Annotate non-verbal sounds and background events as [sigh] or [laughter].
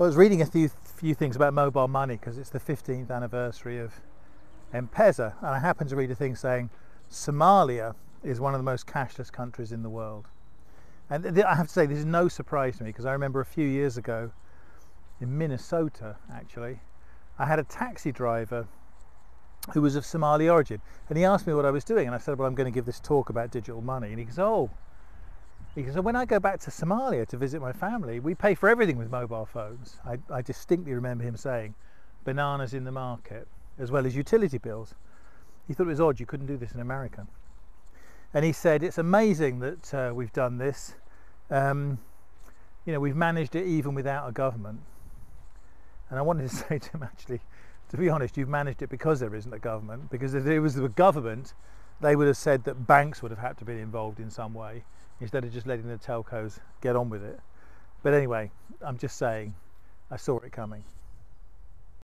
I was reading a few few things about mobile money because it's the 15th anniversary of M-Pesa, and I happened to read a thing saying Somalia is one of the most cashless countries in the world. And th- I have to say, this is no surprise to me because I remember a few years ago in Minnesota, actually, I had a taxi driver who was of Somali origin, and he asked me what I was doing, and I said, "Well, I'm going to give this talk about digital money," and he goes, "Oh." So when I go back to Somalia to visit my family, we pay for everything with mobile phones. I, I distinctly remember him saying, bananas in the market, as well as utility bills. He thought it was odd you couldn't do this in America. And he said, it's amazing that uh, we've done this. Um, you know, we've managed it even without a government. And I wanted to [laughs] say to him, actually, to be honest, you've managed it because there isn't a government. Because if there was a government, they would have said that banks would have had to be involved in some way instead of just letting the telcos get on with it. But anyway, I'm just saying, I saw it coming.